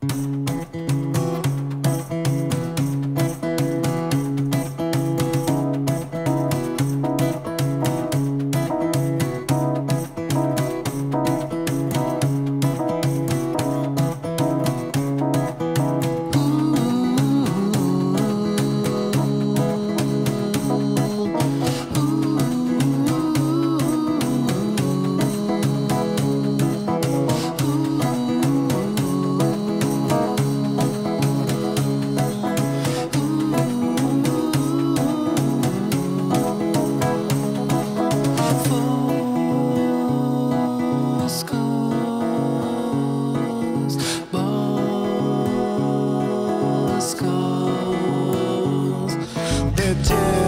Música Bosco's, Bosco's, they're dead.